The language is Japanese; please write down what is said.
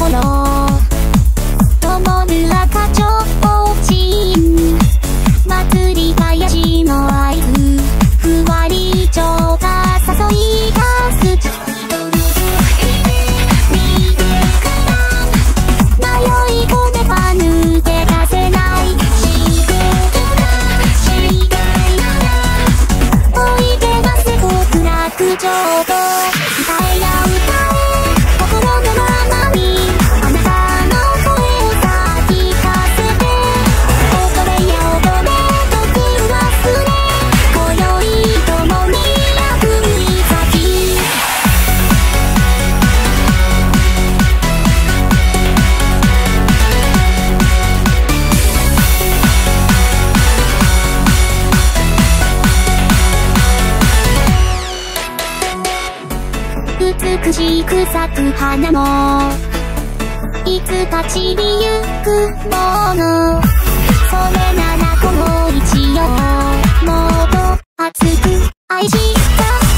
この共に美しく咲く花も。いつか散りゆくもの。それならこの一をもっと熱く愛した。